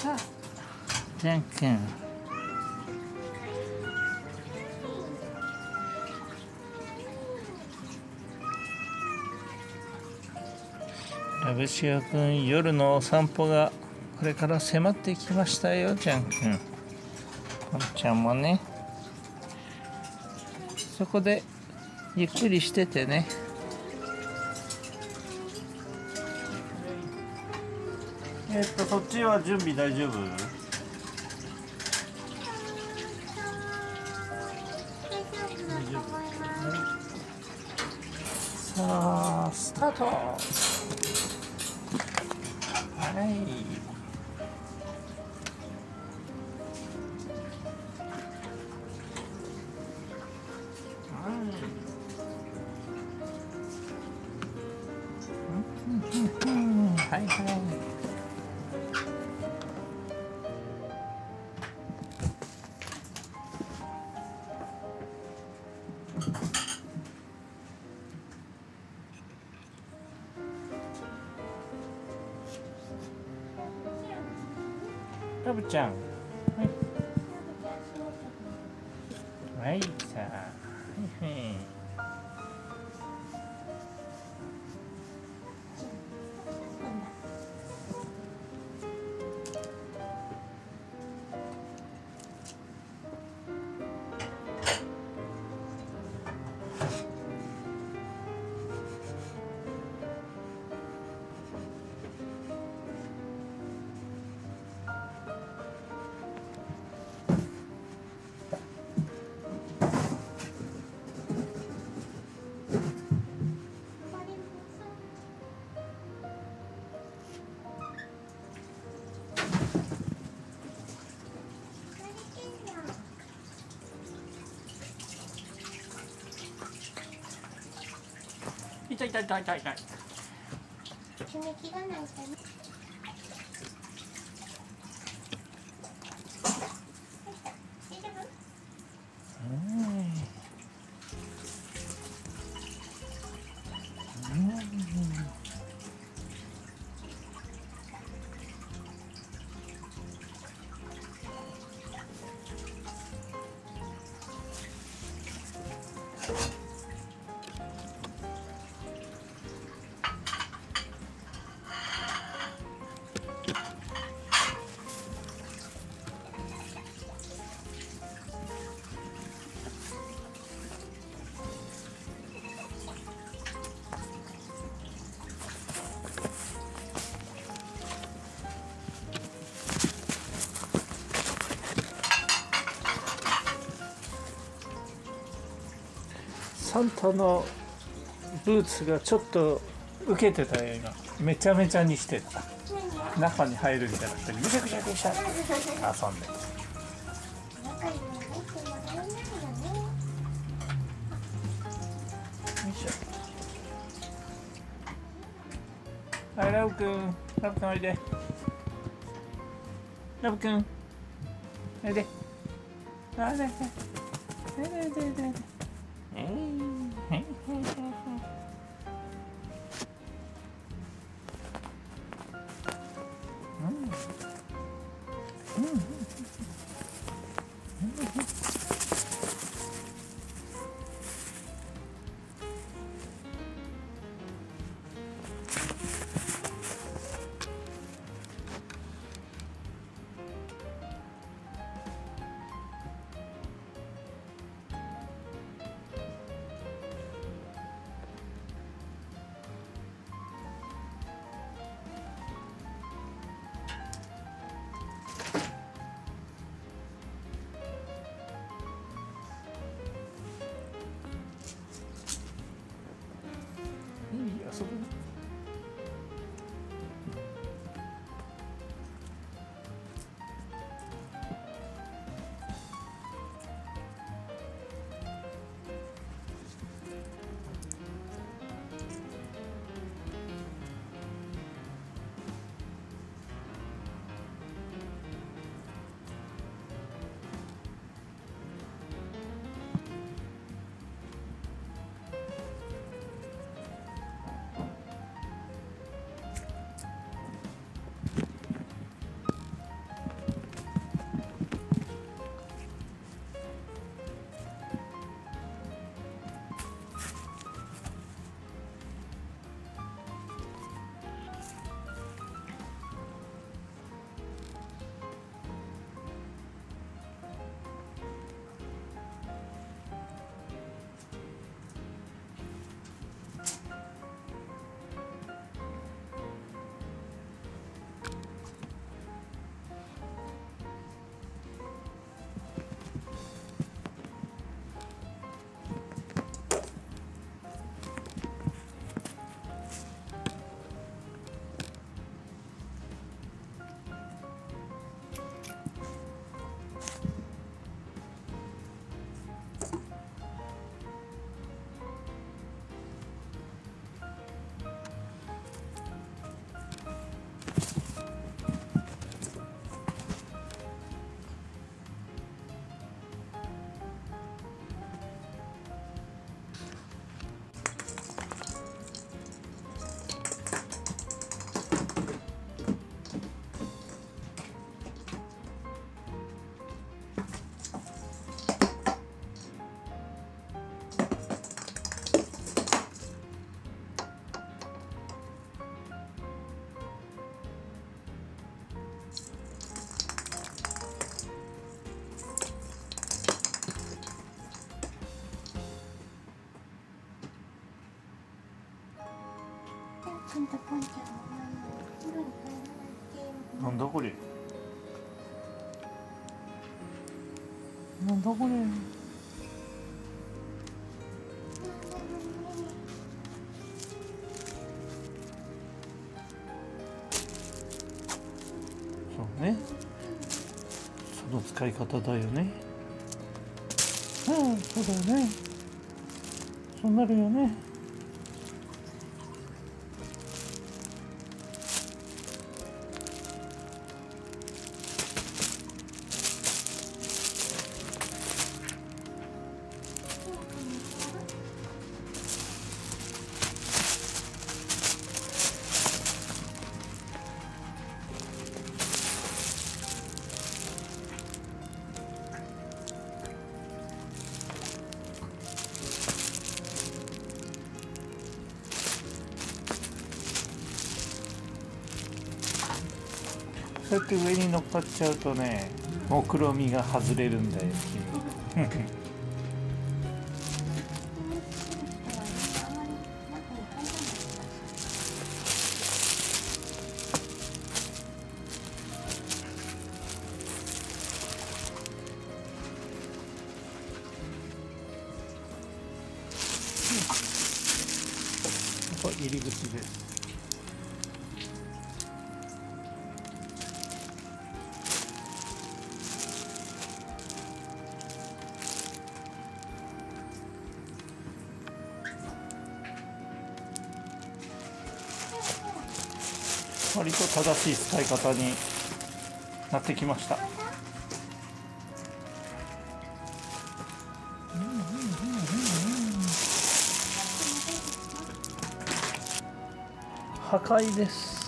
さあじゃんくんラブシオくん夜のお散歩がこれから迫ってきましたよじゃんくん。こんちゃんもね。そこでゆっくりしててね。えっとそっちは準備大丈夫？さあスタート。はい。ラブちゃん。はい。はいさあ。はいはい。い痛い痛い痛い痛い。決めきらないかね大丈夫うん。サンタのブーツがちょっと受けてたよ今めちゃめちゃにしてた。中に入るんじゃな。くてぐしゃぐしゃぐしゃって遊んで。中には入ってもらえないラブくんラブくんおいで。ラブくんおいで。あれれれれれれれえいへいへいへ Hey. mm. 使い方だよね。うんそうだよね。そうなるよね。って上に乗っかっちゃうとね目論みが外れるんだよ君。割と正しい使い方になってきました。破壊です。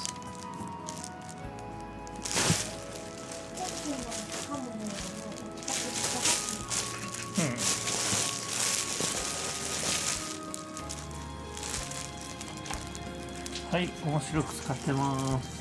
はい面白く使ってます。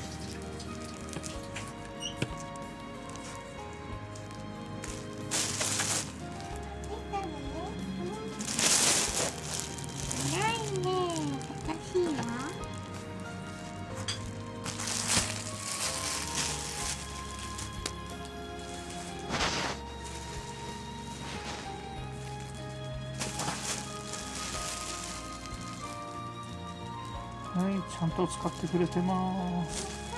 ちゃんと使ってくれてます。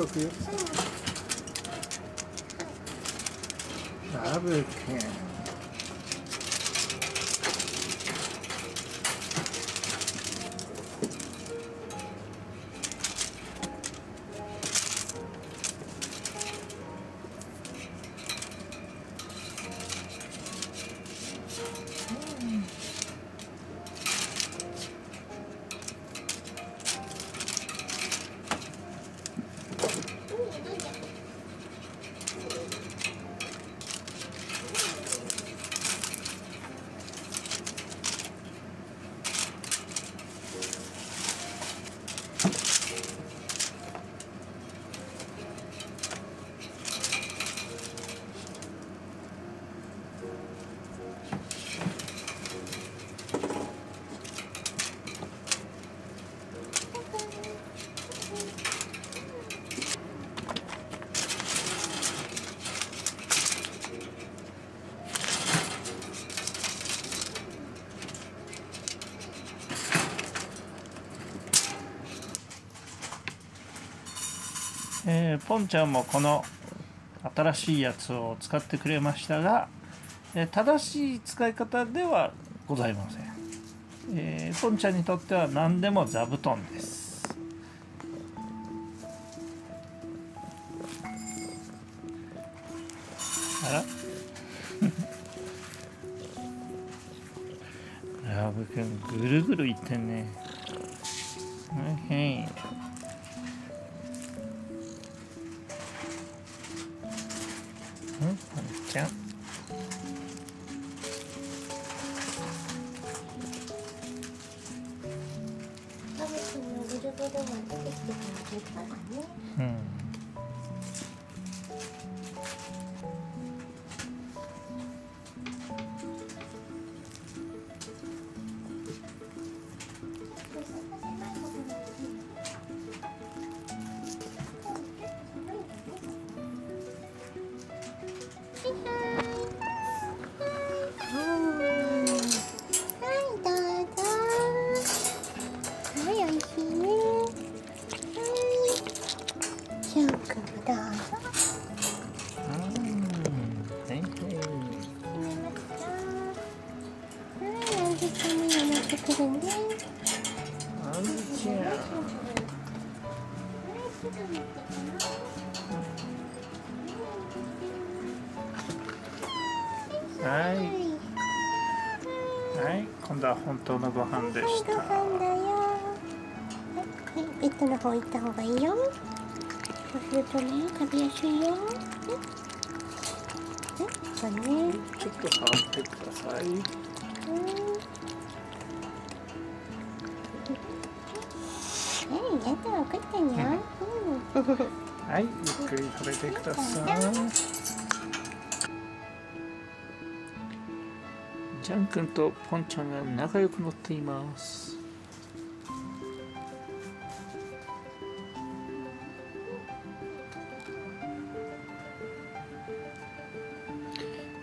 いよやっえー、ポンちゃんもこの新しいやつを使ってくれましたがえー正しい使い方ではございません、えーポンちゃんにとっては何でも座布団です。あら？ラブくんぐるぐるいってんね。はい。るはい、おじちゃんにも乗ってくるね。あんちゃんはい、す。はい。今度は本当のご飯でしご飯だよ。はい、ベッドの方行った方がいいよ。そうするとね、食べやすいよ。ね、ね、そうね。ちょっと触ってくださいうん。はい、やった送ってんよ。うん。はいゆっくり食べてくださいジャン君とポンちゃんが仲良く乗っています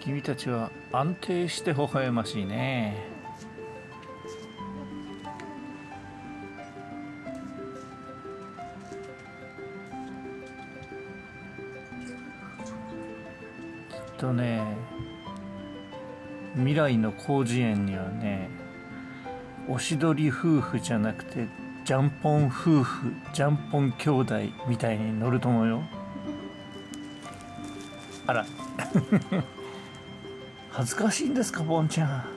君たちは安定して微笑ましいねとね未来の広辞苑にはねおしどり夫婦じゃなくてジャンポン夫婦ジャンポン兄弟みたいに乗ると思うよ。あら。恥ずかしいんですかボンちゃん。